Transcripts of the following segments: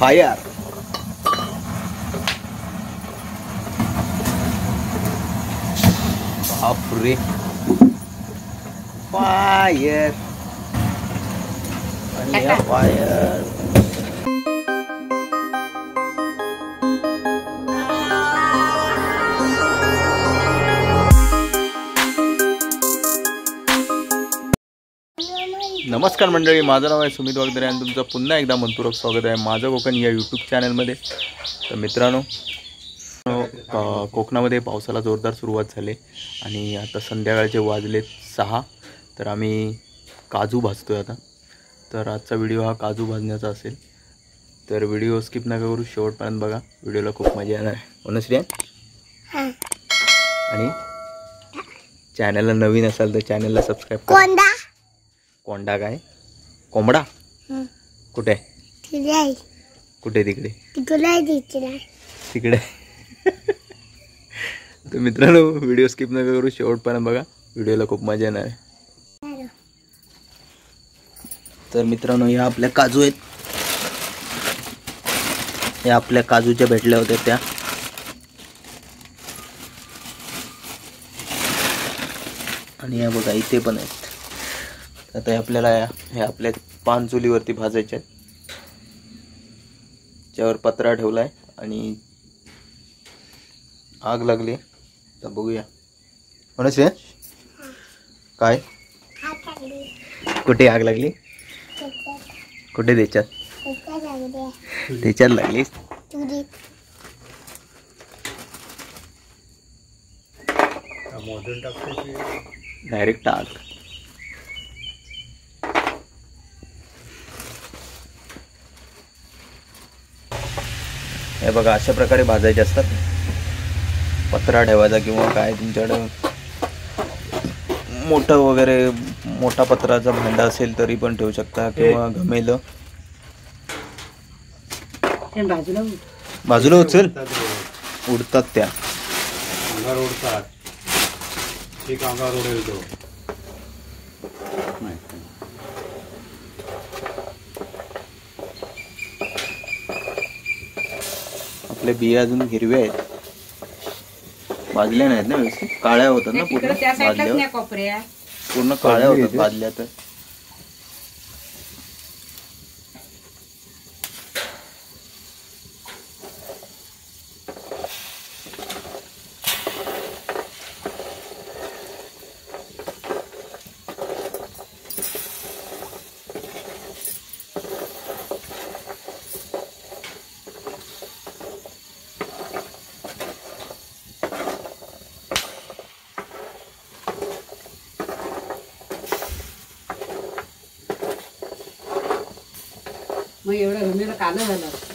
Fire बापरे fire fire नमस्कार मंडळी माझं नाव आहे सुमित वागदरे आणि तुमचं पुन्हा एकदा मनपूर्वक स्वागत आहे माझं कोकण या यूट्यूब चॅनलमध्ये तर मित्रांनो कोकणामध्ये पावसाला जोरदार सुरुवात झाली आणि आता संध्याकाळचे वाजलेत सहा. तर आम्ही काजू भाजतो आहे आता. तर आजचा व्हिडिओ हा काजू भाजण्याचा असेल. तर व्हिडिओ स्किप नका करू शेवटपर्यंत बघा. व्हिडिओला खूप मजा येणार आहे. हो? ना श्रेया? आणि चॅनलला नवीन असाल तर चॅनलला सबस्क्राईब करा. कोंडा काय? कोंबडा. कुठे? कुठे तिकडे? तिकडे आहे तिकडे. तिकडे. तर मित्रांनो व्हिडिओ स्किप नका करू शेवटपर्यंत बघा. व्हिडिओला खूप मजा येणार आहे. तर मित्रांनो ह्या आपल्या काजू आहेत. या आपल्या काजूच्या भेटल्या होत्या त्या. आणि या बघा इथे पण आहेत. आता हे आपल्याला हे आपल्या पान चुलीवरती भाजायचे आहेत. त्यावर पत्रा ठेवलाय आणि आग लागली तर बघूया. म्हणून श्रेय काय? कुठे आग लागली? कुठे त्याच्यात? त्याच्यात लागली? डायरेक्ट आग. हे बघा अशा प्रकारे भाजायचे असतात. पत्रा ठेवायचा किंवा काय तुमच्याकडं मोठं वगैरे मोठा पत्राचा भांडा असेल तरी पण ठेवू शकता किंवा घमेलं बाजूला उचल. उडतात त्या. अंगार ओढतात एक अंगार ओढेल तो आपल्या बिया अजून हिरव्या आहेत. भाजल्या नाहीत ना व्यवस्थित. काळ्या होतात ना पूर्ण कोपऱ्या. पूर्ण काळ्या होतात भाजल्या तर. मग एवढं गमेला कालं झालं.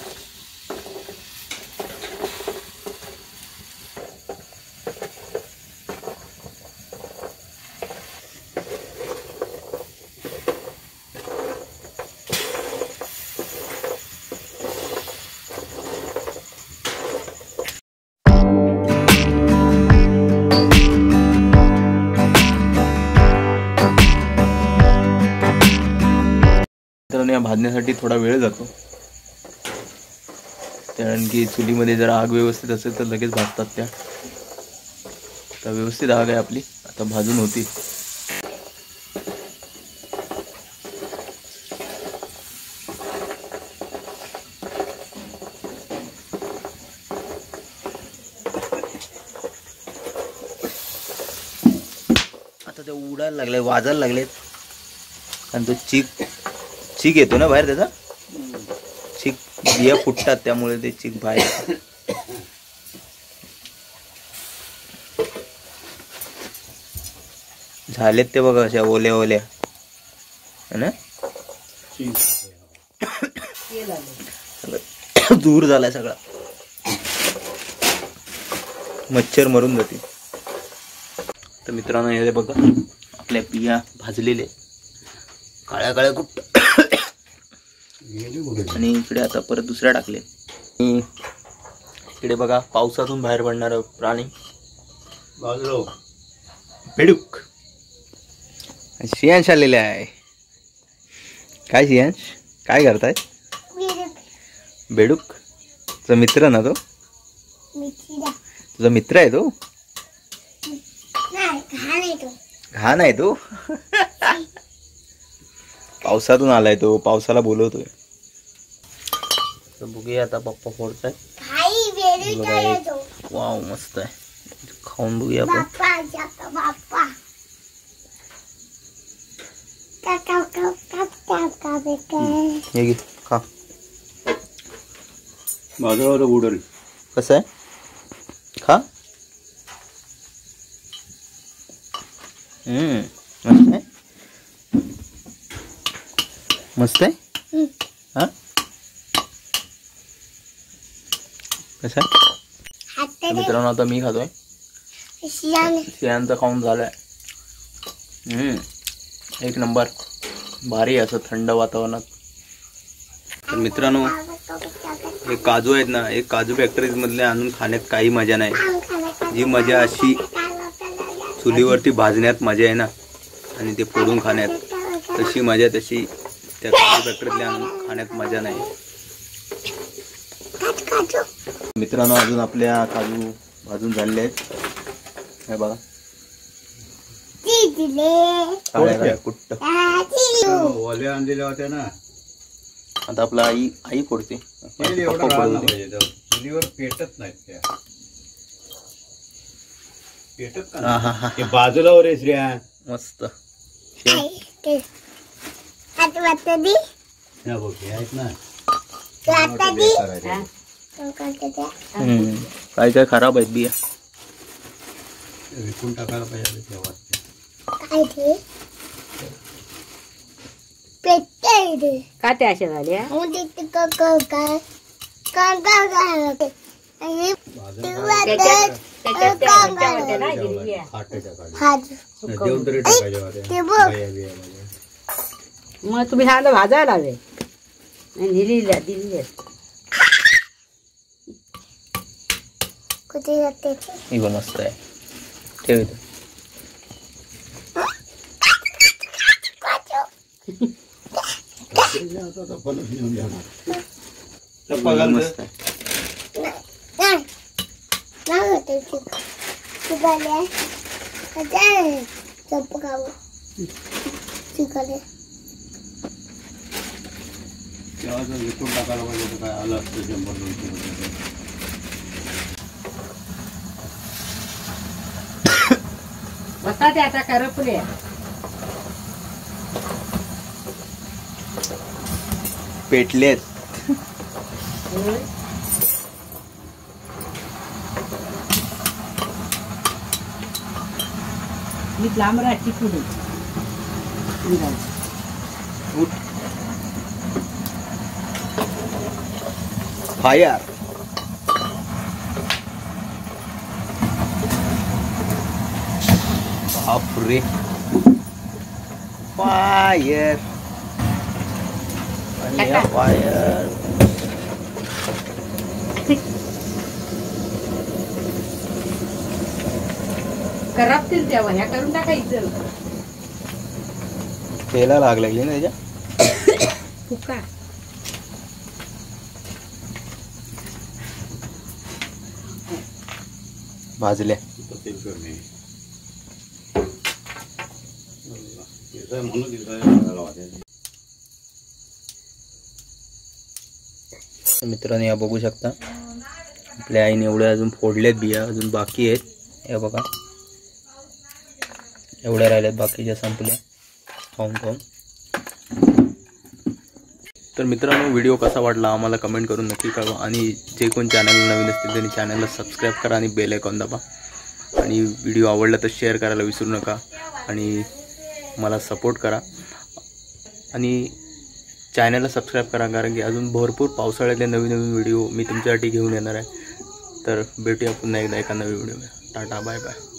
भाजण्यासाठी थोडा वेळ जातो. कारण की चुलीमध्ये जर आग व्यवस्थित असेल तर लगेच भाजतात त्या. तर व्यवस्थित आग आहे आपली. आता भाजून होती. आता ते उडायला लागले वाजायला लागलेत. आणि तो चीक चीक येतो ना बाहेर त्याचा? चीक बिया फुटतात त्यामुळे ते चीक बाहेर झालेत ते बघा अशा ओल्या ओल्या. है ना? दूर झालाय सगळा. मच्छर मरून जाते तर मित्रांनो हे बघा आपल्या बिया भाजलेले काळ्या काळ्या कुठं आणि इकडे आता परत दुसऱ्या टाकले. इकडे बघा पावसातून बाहेर पडणारं प्राणी. बाजलो बेडूक. शियांश आलेले आहे. काय शियांश काय करताय? बेडूक. तुझा मित्र ना तो? तुझा मित्र आहे तो? नाही घाण आहे तो. घाण आहे तो? पावसातून आलाय तो पावसाला बोलवतोय. तर बघूया आता पप्पा फोडताय. काही वेळी बघा काय एक. तो वाव मस्त आहे. खाऊन बघूया आपण. बाप्पा जातो बाप्पा. काका काका काका बेटा. हे घे खा. बाजूला उडल. कसं आहे? खा. हम्म, मस्त आहे. मस्त आहे? हम्म. हा? तर मित्रांनो आता मी खातोय. शियांचं खाऊन झालंय. हम्म, एक नंबर. भारी असं थंड वातावरणात. तर मित्रांनो हे काजू आहेत ना हे काजू फॅक्टरीज मधले आणून खाण्यात काही मजा नाही. जी मजा अशी चुलीवरती भाजण्यात मजा आहे ना आणि ते फोडून खाण्यात. तशी मजा तशी त्या काजू फॅक्टरीतले आणून खाण्यात मजा नाही. मित्रांनो अजून आपल्या काजू भाजून झालेले आहेत हे बघा कुट्ट ओल्या आणलेल्या होत्या ना आता आपला आई आई फोडते तेल एवढं पप्पा राहिलं फोडते. पाहिजे त्यावर. चुलीवर पेटत नाहीत त्या पेटत का हा, हा, नाही? हा. ते बाजूला वर आहे श्रेया मस्त आता दी ना बघ, हे आहेत. हा? ते. हम्म. काय काय खराब आहेत बिया. ते विकून टाकायला पाहिजे तेव्हा. काय ते का अशा झाल्या? त्याच्यात त्याच्यात त्या होत्या ना हिरव्या खाटाच्या देऊन तरी टाकायच्या बघ. बाया बिया मध्ये. मग तुम्ही ह्याला भाजायला हवे. आणि दिलील्या. दिली कुठे जाते ही बघ मस्त आहे ठेव इथं. ही मस्त. आहे काय आलं असतं शंभर दोनशे रुपये बसा ते आता करपले पेटलेत. मी लांब राहते पुढे. फायर बापरे. फायर फायर करपतील तेव्हा ह्या करून टाकायचं. तेला लाग लागली ना त्याच्या? फुका. भाजल्या. तिथं म्हणून मित्रांनो या बघू शकता. आपल्या आईने एवढ्या अजून फोडल्यात बिया अजून बाकी आहेत. या बघा. एवढ्या राहिल्यात बाकीच्या संपल्या. खाऊन खाऊन तर मित्रांनो व्हिडिओ कसा वाटला आम्हाला कमेंट करून नक्की कळवा. आणि जे कोण चॅनल नवीन असतील त्यांनी चॅनलला सबस्क्राईब करा आणि बेल आयकॉन दाबा. आणि व्हिडिओ आवडला तर शेअर करायला विसरू नका. आणि मला सपोर्ट करा. आणि चॅनलला सबस्क्राईब करा कारण की अजून भरपूर पावसाळ्यातले नवीन नवीन व्हिडिओ मी तुमच्यासाठी घेऊन येणार आहे. तर भेटूया पुन्हा एकदा एका नवीन व्हिडिओ टाटा बाय बाय